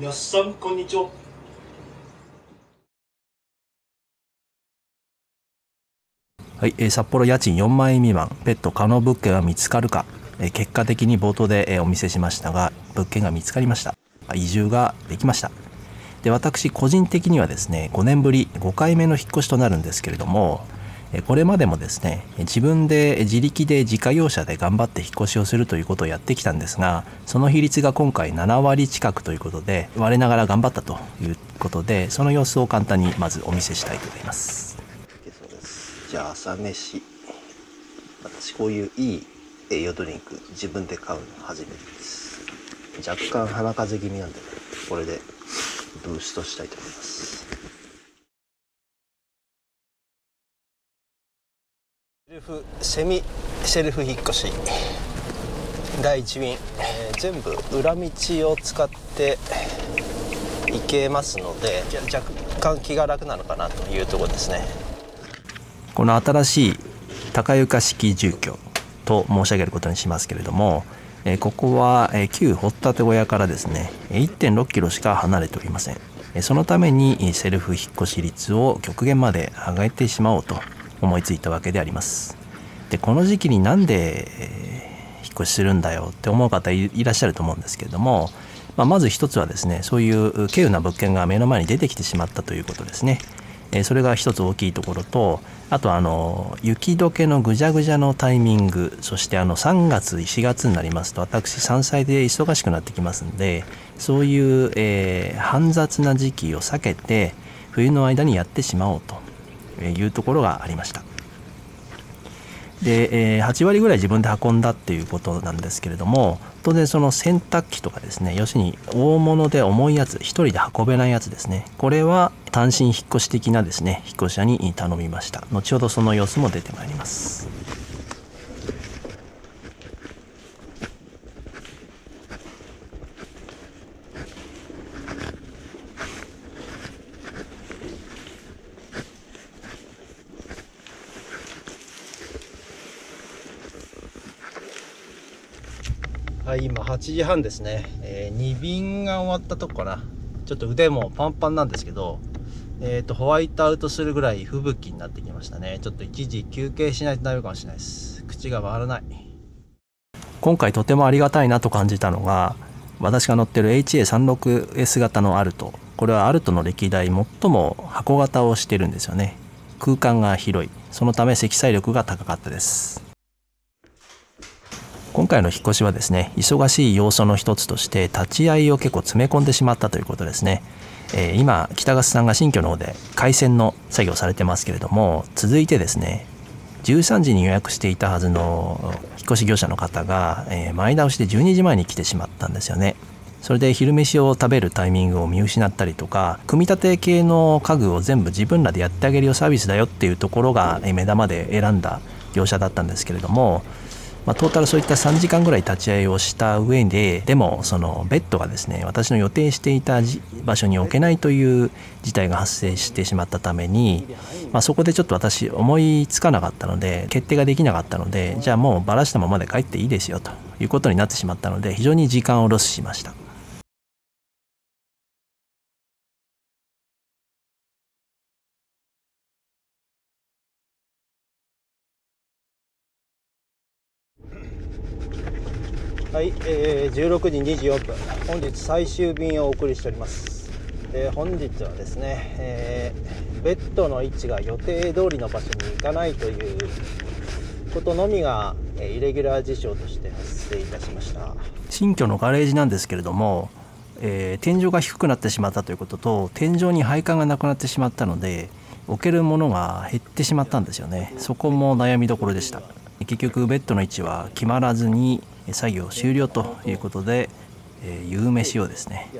皆さんこんにちは。はい、えー、札幌家賃4万円未満。ペット可能物件は見つかるか、えー、結果的に冒頭で、えー、お見せしましたが物件が見つかりました。移住ができました。で私個人的にはですね5年ぶり5回目の引っ越しとなるんですけれどもこれまでもですね自分で自力で自家用車で頑張って引っ越しをするということをやってきたんですがその比率が今回7割近くということで我ながら頑張ったということでその様子を簡単にまずお見せしたいと思います。じゃあ朝飯。私こういういい栄養ドリンク自分で買うの初めてです。若干鼻風邪気味なんで、これでブーストしたいと思います。ルフセミセルフ引っ越し。第1便、えー、全部裏道を使って行けますので若干気が楽なのかなというところですね。この新しい高床式住居と申し上げることにしますけれどもえここは、え旧掘立小屋からですね1.6キロしか離れておりません。そのためにセルフ引っ越し率を極限まで上げてしまおうと思いついたわけであります。でこの時期になんで、引っ越しするんだよって思う方いらっしゃると思うんですけれども、まあ、まず一つはですねそういう稀有な物件が目の前に出てきてしまったということですね。えそれが一つ大きいところとあとあの雪解けのぐじゃぐじゃのタイミングそしてあの3月4月になりますと私山菜で忙しくなってきますんでそういう、えー、煩雑な時期を避けて冬の間にやってしまおうと。いうところがありました。で、え、8割ぐらい自分で運んだっていうことなんですけれども当然その洗濯機とかですね要するに大物で重いやつ1人で運べないやつですね。これは単身引っ越し的なですね引っ越し屋に頼みました。後ほどその様子も出てまいります。はい今8時半ですね、えー、2便が終わったとこかな。ちょっと腕もパンパンなんですけどえっ、ー、とホワイトアウトするぐらい吹雪になってきましたね。ちょっと一時休憩しないとダメかもしれないです。口が回らない。今回とてもありがたいなと感じたのが私が乗ってる HA36S 型のアルト。これはアルトの歴代最も箱型をしてるんですよね。空間が広い。そのため積載力が高かったです。今回の引っ越しはですね忙しい要素の一つとして立ち会いを結構詰め込んでしまったということですね、えー、今北勝さんが新居の方で回線の作業されてますけれども続いてですね13時に予約していたはずの引っ越し業者の方が、えー、前倒しで12時前に来てしまったんですよね。それで昼飯を食べるタイミングを見失ったりとか組み立て系の家具を全部自分らでやってあげるよサービスだよっていうところが目玉で選んだ業者だったんですけれどもまあ、トータルそういった3時間ぐらい立ち会いをした上ででもそのベッドがですね私の予定していた場所に置けないという事態が発生してしまったために、まあ、そこでちょっと私思いつかなかったので決定ができなかったのでじゃあもうバラしたままで帰っていいですよということになってしまったので非常に時間をロスしました。はい、えー、16時24分本日最終便をお送りしております、えー、本日はですね、えー、ベッドの位置が予定通りの場所に行かないということのみが、え、イレギュラー事象として発生いたしました。新居のガレージなんですけれども、えー、天井が低くなってしまったということと天井に配管がなくなってしまったので置けるものが減ってしまったんですよね。そこも悩みどころでした。結局ベッドの位置は決まらずに作業終了ということで、えー、夕飯をですね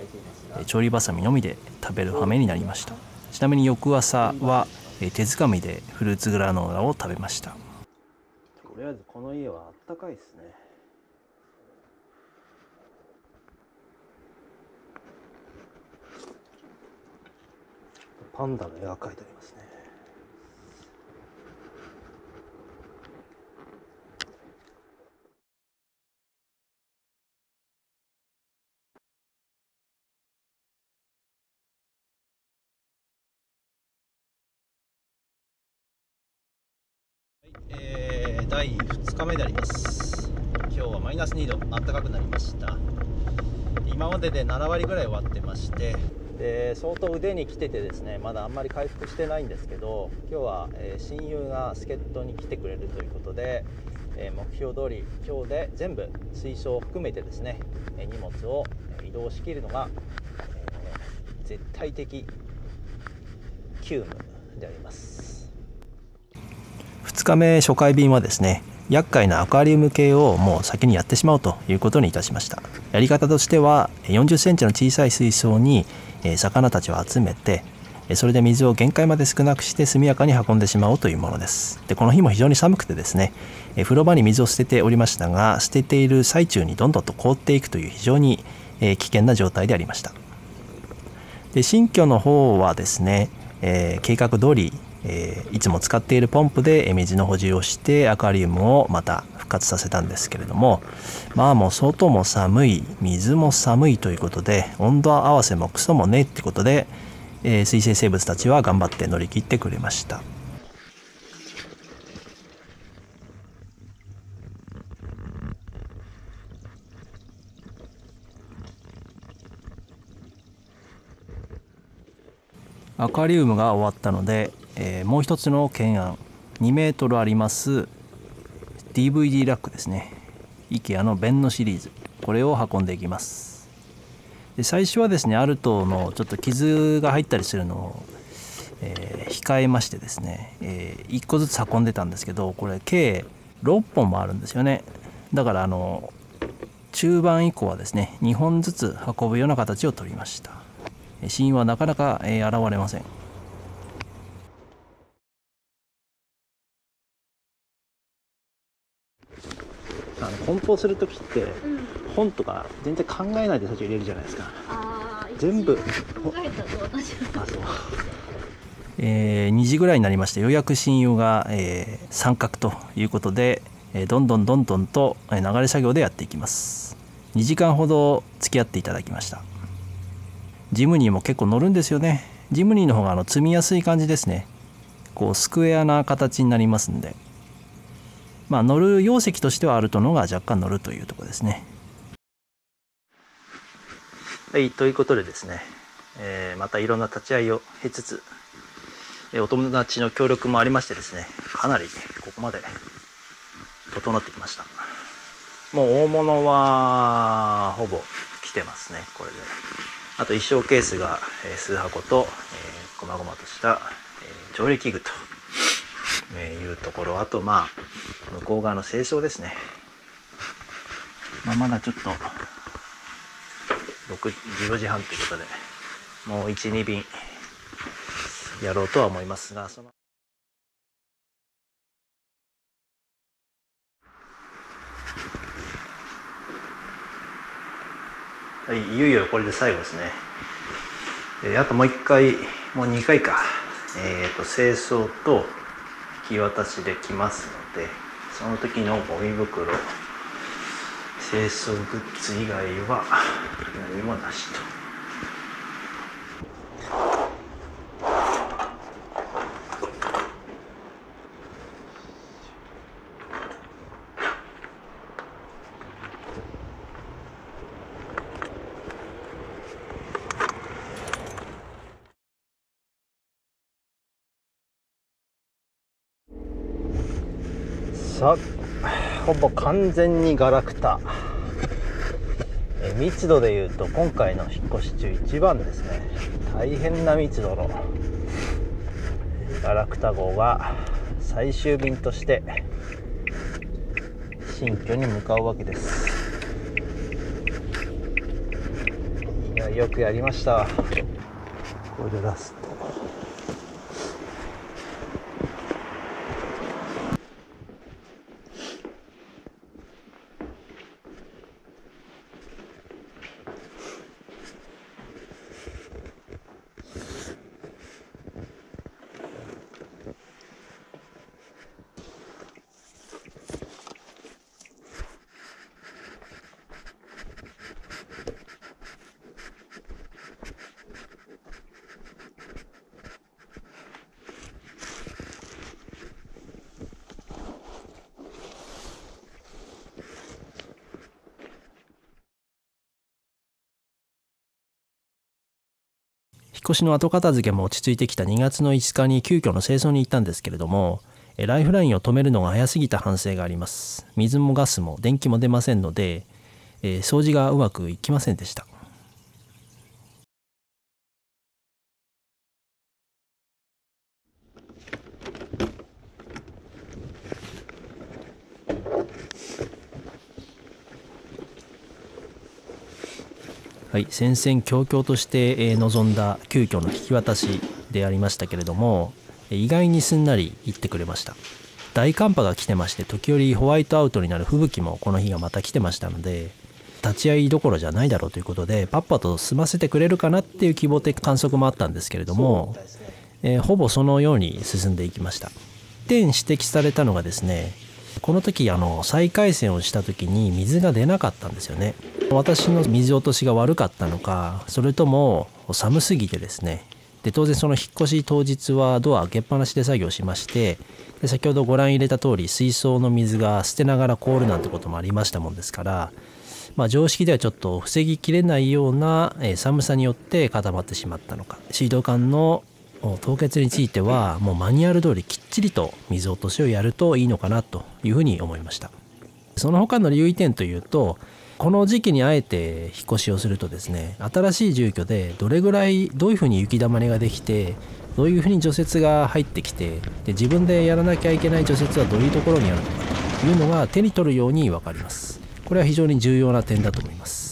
調理ばさみのみで食べる羽目になりました。ちなみに翌朝は手づかみでフルーツグラノーラを食べました。とりあえずこの家はあったかいですね。パンダの絵が描いてありますね。えー、第2日目であります。今日はマイナス2度暖かくなりました。今までで7割ぐらい終わってましてで相当腕に来ててですねまだあんまり回復してないんですけど今日は、えー、親友が助っ人に来てくれるということで、えー、目標通り今日で全部水槽を含めてですね荷物を移動しきるのが、え、絶対的急務であります。2日目初回便はですね厄介なアクアリウム系をもう先にやってしまうということにいたしました。やり方としては40センチの小さい水槽に魚たちを集めてそれで水を限界まで少なくして速やかに運んでしまおうというものです。でこの日も非常に寒くてですね風呂場に水を捨てておりましたが捨てている最中にどんどんと凍っていくという非常に危険な状態でありました。で新居の方はですね、え、計画通りえー、いつも使っているポンプで水の補充をしてアクアリウムをまた復活させたんですけれどもまあもう外も寒い水も寒いということで温度合わせもクソもねってことで、えー、水生生物たちは頑張って乗り切ってくれました。アクアリウムが終わったのでえー、もう一つの懸案。2メートルあります。DVD ラックですね。IKEA のベンノシリーズ。これを運んでいきます。で最初はですねアルトのちょっと傷が入ったりするのを、えー、控えましてですね、えー、1個ずつ運んでたんですけどこれ計6本もあるんですよね。だからあの中盤以降はですね2本ずつ運ぶような形をとりました。死因はなかなか、え、現れません。あの梱包する時って、本とか全然考えないで最初入れるじゃないですか。全部。考えたと私は。あそう。えー、2時ぐらいになりましてようやく親友が、えー、三角ということで、えー、どんどんどんどんと流れ作業でやっていきます。2時間ほど付き合っていただきました。ジムニーも結構乗るんですよね。ジムニーの方があの積みやすい感じですね。こうスクエアな形になりますんでまあ、乗る容積としてはあるとのが若干乗るというところですね。はい、ということでですね、えー、またいろんな立ち会いを経つつ、えー、お友達の協力もありましてですね、かなりここまで整ってきました。もう大物はほぼ来てますね、これで。あと衣装ケースが、え、数箱と、えー、細々とした、えー、調理器具とえいうところあとまあ向こう側の清掃ですね、まあ、まだちょっと14時半ということでもう12便やろうとは思いますがそのはい、いよいよこれで最後ですね。えあともう一回、もう2回か。えっ、ー、と、清掃と、引き渡しできますのでその時のゴミ袋清掃グッズ以外は何もなしと。さほぼ完全にガラクタ。密度でいうと今回の引っ越し中一番ですね。大変な密度のガラクタ号が最終便として新居に向かうわけです。いやよくやりました。これでラスト。越しの後片付けも落ち着いてきた2月の5日に急遽の清掃に行ったんですけれどもライフラインを止めるのが早すぎた反省があります。水もガスも電気も出ませんので、え、掃除がうまくいきませんでした。はい、戦々恐々として臨んだ急遽の引き渡しでありましたけれども意外にすんなり言ってくれました。大寒波が来てまして時折ホワイトアウトになる吹雪もこの日がまた来てましたので立ち会いどころじゃないだろうということでパッパと済ませてくれるかなっていう希望的観測もあったんですけれども、えー、ほぼそのように進んでいきました。点指摘されたのがですねこの時あの再開線をした時に水が出なかったんですよね。私の水落としが悪かったのかそれとも寒すぎてですね。で当然その引っ越し当日はドア開けっぱなしで作業しましてで先ほどご覧入れた通り水槽の水が捨てながら凍るなんてこともありましたもんですから、まあ、常識ではちょっと防ぎきれないような寒さによって固まってしまったのか水道管の凍結についてはもうマニュアル通りきっちりと水落としをやるといいのかなというふうに思いました。その他の留意点というとこの時期にあえて引っ越しをするとですね新しい住居でどれぐらいどういうふうに雪だまりができてどういうふうに除雪が入ってきてで自分でやらなきゃいけない除雪はどういうところにあるのかというのが手に取るように分かります。これは非常に重要な点だと思います。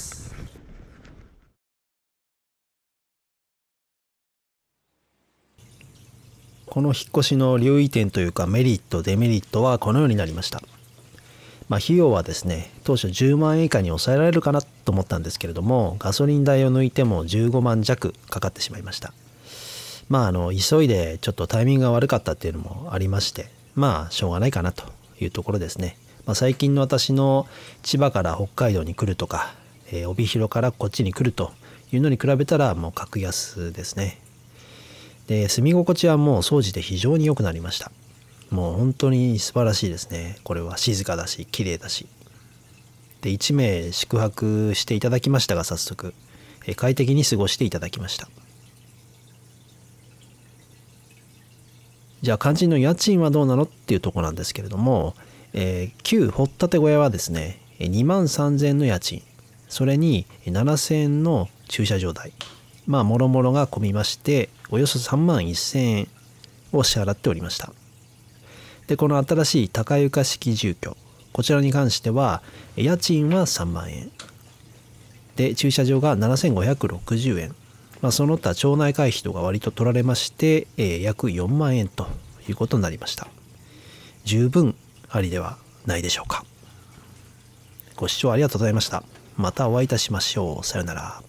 この引っ越しの留意点というかメリットデメリットはこのようになりました。まあ、費用はですね当初10万円以下に抑えられるかなと思ったんですけれどもガソリン代を抜いても15万弱かかってしまいました。まああの急いでちょっとタイミングが悪かったっていうのもありましてまあしょうがないかなというところですね、まあ、最近の私の千葉から北海道に来るとか、えー、帯広からこっちに来るというのに比べたらもう格安ですね。で住み心地はもう掃除で非常に良くなりました。もう本当に素晴らしいですね。これは静かだし綺麗だし。で1名宿泊していただきましたが早速。快適に過ごしていただきました。じゃあ肝心の家賃はどうなのっていうとこなんですけれども、えー、旧掘ったて小屋はですね2万3000円の家賃。それに7000円の駐車場代。まあもろもろが込みましておよそ3万1000円を支払っておりました。でこの新しい高床式住居こちらに関しては家賃は3万円。で駐車場が7560円、まあ、その他町内会費とか割と取られまして、えー、約4万円ということになりました。十分ありではないでしょうか。ご視聴ありがとうございました。またお会いいたしましょう。さよなら。